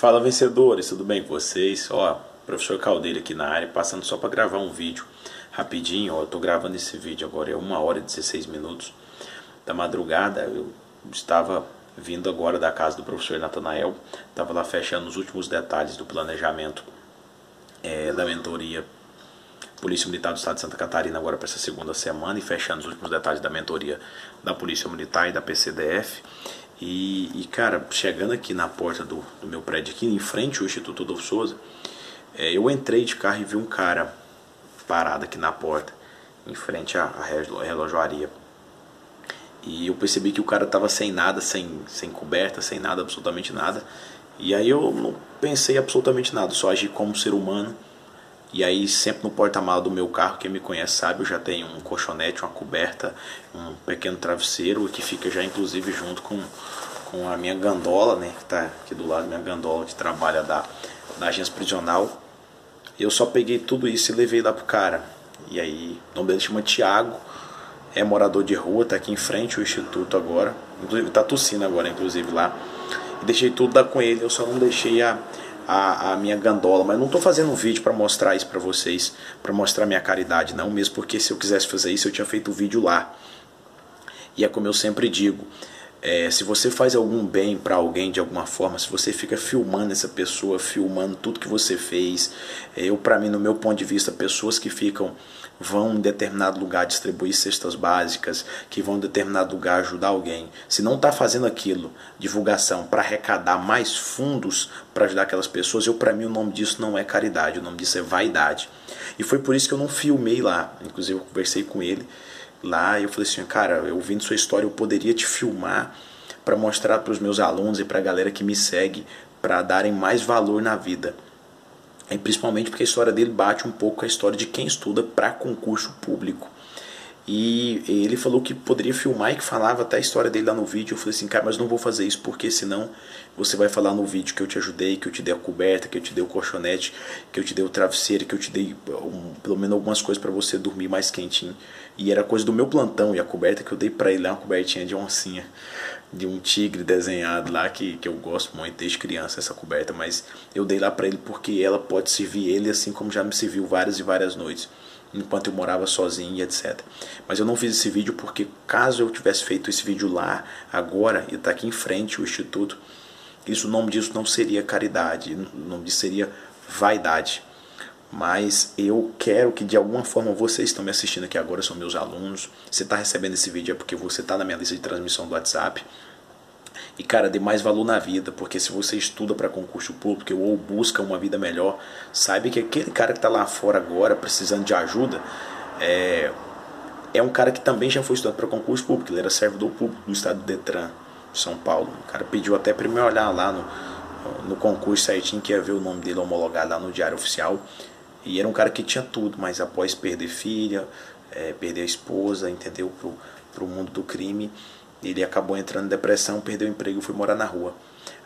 Fala vencedores, tudo bem com vocês? Ó, professor Caldeira aqui na área, passando só para gravar um vídeo rapidinho. Ó, eu tô gravando esse vídeo agora, é uma hora e 16 minutos da madrugada. Eu estava vindo agora da casa do professor Natanael, estava lá fechando os últimos detalhes do planejamento é, da mentoria Polícia Militar do Estado de Santa Catarina agora para essa segunda semana e fechando os últimos detalhes da mentoria da Polícia Militar e da PCDF. E, e cara, chegando aqui na porta do, do, meu prédio, aqui em frente ao Instituto Adolfo Souza, é, eu entrei de carro e vi um cara parado aqui na porta, em frente à, à relojoaria. E eu percebi que o cara tava sem nada, sem, sem coberta, sem nada, absolutamente nada. E aí eu não pensei absolutamente nada, só agi como ser humano e aí sempre no porta-mala do meu carro, quem me conhece sabe, eu já tenho um colchonete, uma coberta, um pequeno travesseiro que fica já inclusive junto com, com a minha gandola, né, que está aqui do lado, minha gandola de trabalho da, da agência prisional. Eu só peguei tudo isso e levei lá pro cara. E aí, o nome dele chama Tiago, é morador de rua, tá aqui em frente ao instituto agora, inclusive tá tossindo agora, inclusive lá. E deixei tudo lá com ele, eu só não deixei a a, a minha gandola, mas não estou fazendo um vídeo para mostrar isso para vocês, para mostrar minha caridade, não, mesmo porque se eu quisesse fazer isso eu tinha feito o um vídeo lá. E é como eu sempre digo, é, se você faz algum bem para alguém de alguma forma, se você fica filmando essa pessoa, filmando tudo que você fez, é, eu para mim no meu ponto de vista, pessoas que ficam vão em determinado lugar distribuir cestas básicas, que vão em determinado lugar ajudar alguém, se não está fazendo aquilo, divulgação, para arrecadar mais fundos para ajudar aquelas pessoas, eu para mim o nome disso não é caridade, o nome disso é vaidade. E foi por isso que eu não filmei lá, inclusive eu conversei com ele lá e eu falei assim, cara, eu ouvindo sua história, eu poderia te filmar para mostrar para os meus alunos e para a galera que me segue, para darem mais valor na vida. E principalmente porque a história dele bate um pouco com a história de quem estuda para concurso público. E ele falou que poderia filmar e que falava até a história dele lá no vídeo. Eu falei assim, cara, mas não vou fazer isso porque senão você vai falar no vídeo que eu te ajudei, que eu te dei a coberta, que eu te dei o colchonete, que eu te dei o travesseiro, que eu te dei um, pelo menos algumas coisas para você dormir mais quentinho. E era coisa do meu plantão e a coberta que eu dei para ele é uma cobertinha de oncinha de um tigre desenhado lá que, que eu gosto muito desde criança essa coberta, mas eu dei lá para ele porque ela pode servir ele assim como já me serviu várias e várias noites enquanto eu morava sozinho e etc. Mas eu não fiz esse vídeo porque caso eu tivesse feito esse vídeo lá agora e tá aqui em frente o instituto, isso o nome disso não seria caridade, o nome disso seria vaidade. Mas eu quero que de alguma forma vocês estão me assistindo aqui agora, são meus alunos. Você está recebendo esse vídeo é porque você está na minha lista de transmissão do WhatsApp. E cara, dê mais valor na vida, porque se você estuda para concurso público ou busca uma vida melhor, saiba que aquele cara que está lá fora agora precisando de ajuda é, é um cara que também já foi estudando para concurso público. Ele era servidor público do estado do Detran, São Paulo. O cara pediu até para olhar lá no, no concurso certinho, que ia ver o nome dele homologado lá no Diário Oficial. E era um cara que tinha tudo, mas após perder filha, é, perder a esposa, entendeu? Pro, pro mundo do crime, ele acabou entrando em depressão, perdeu o emprego e foi morar na rua.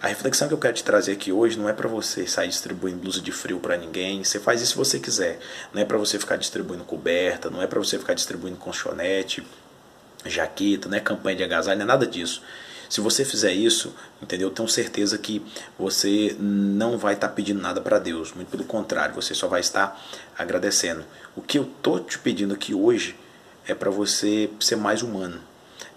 A reflexão que eu quero te trazer aqui hoje não é para você sair distribuindo blusa de frio para ninguém. Você faz isso se você quiser. Não é para você ficar distribuindo coberta, não é para você ficar distribuindo colchonete, jaqueta, não é campanha de agasalho, não é nada disso. Se você fizer isso, entendeu? Tenho certeza que você não vai estar tá pedindo nada para Deus. Muito pelo contrário, você só vai estar agradecendo. O que eu tô te pedindo aqui hoje é para você ser mais humano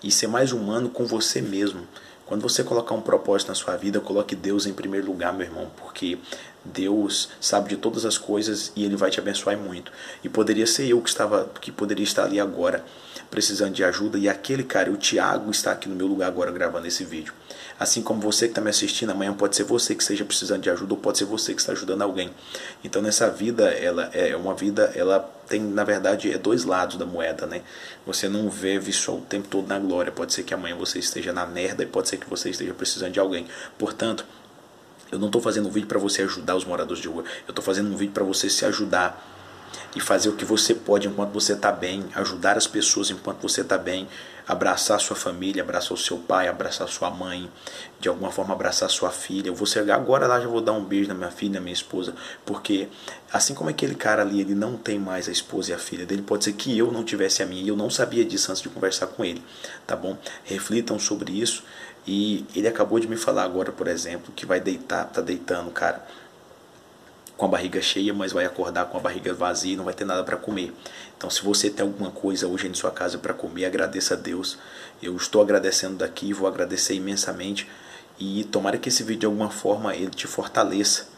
e ser mais humano com você mesmo. Quando você colocar um propósito na sua vida, coloque Deus em primeiro lugar, meu irmão, porque Deus sabe de todas as coisas e ele vai te abençoar muito. E poderia ser eu que estava que poderia estar ali agora precisando de ajuda e aquele cara, o Tiago, está aqui no meu lugar agora gravando esse vídeo. Assim como você que está me assistindo, amanhã pode ser você que esteja precisando de ajuda ou pode ser você que está ajudando alguém. Então nessa vida, ela é uma vida, ela tem na verdade é dois lados da moeda, né? Você não vive só o tempo todo na glória. Pode ser que amanhã você esteja na merda e pode ser que você esteja precisando de alguém. Portanto, eu não estou fazendo um vídeo para você ajudar os moradores de rua. Eu estou fazendo um vídeo para você se ajudar e fazer o que você pode enquanto você está bem, ajudar as pessoas enquanto você está bem, abraçar sua família, abraçar o seu pai, abraçar sua mãe, de alguma forma abraçar sua filha. Eu vou chegar agora lá, já vou dar um beijo na minha filha, na minha esposa, porque assim como aquele cara ali, ele não tem mais a esposa e a filha dele, pode ser que eu não tivesse a minha e eu não sabia disso antes de conversar com ele, tá bom? Reflitam sobre isso E ele acabou de me falar agora, por exemplo, que vai deitar, tá deitando, cara, com a barriga cheia, mas vai acordar com a barriga vazia e não vai ter nada para comer. Então, se você tem alguma coisa hoje em sua casa para comer, agradeça a Deus. Eu estou agradecendo daqui, vou agradecer imensamente e tomara que esse vídeo de alguma forma ele te fortaleça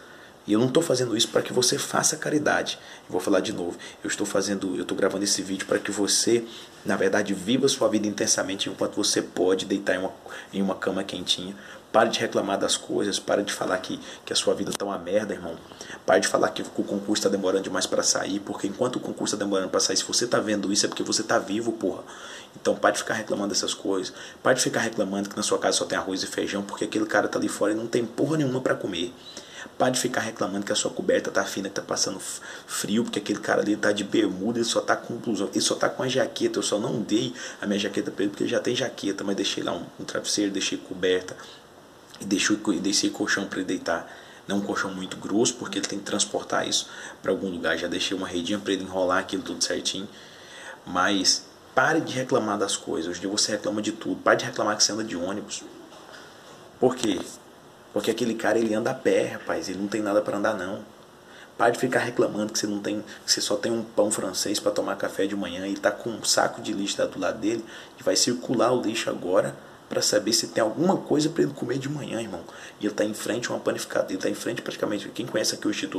e eu não estou fazendo isso para que você faça caridade. Eu vou falar de novo. Eu estou fazendo, eu estou gravando esse vídeo para que você, na verdade, viva sua vida intensamente enquanto você pode deitar em uma, em uma cama quentinha. Pare de reclamar das coisas, pare de falar que, que a sua vida está uma merda, irmão. Pare de falar que o concurso está demorando demais para sair, porque enquanto o concurso está demorando para sair, se você está vendo isso é porque você está vivo, porra. Então pare de ficar reclamando dessas coisas. Pare de ficar reclamando que na sua casa só tem arroz e feijão, porque aquele cara está ali fora e não tem porra nenhuma para comer. Pare de ficar reclamando que a sua coberta tá fina, que tá passando frio, porque aquele cara ali tá de bermuda, ele só tá com blusão, ele só tá com a jaqueta. Eu só não dei a minha jaqueta para ele porque ele já tem jaqueta, mas deixei lá um, um travesseiro, deixei coberta e deixei, colchão para ele deitar. Não um colchão muito grosso, porque ele tem que transportar isso para algum lugar. Já deixei uma redinha para ele enrolar aquilo tudo certinho. Mas pare de reclamar das coisas. Hoje você reclama de tudo. Pare de reclamar que você anda de ônibus. Por quê? Porque aquele cara ele anda a pé, rapaz, ele não tem nada para andar não. Pare de ficar reclamando que você não tem, que você só tem um pão francês para tomar café de manhã e está com um saco de lixo do lado dele e vai circular o lixo agora para saber se tem alguma coisa para ele comer de manhã, irmão. E ele está em frente a uma panificada, ele está em frente praticamente. Quem conhece aqui o Instituto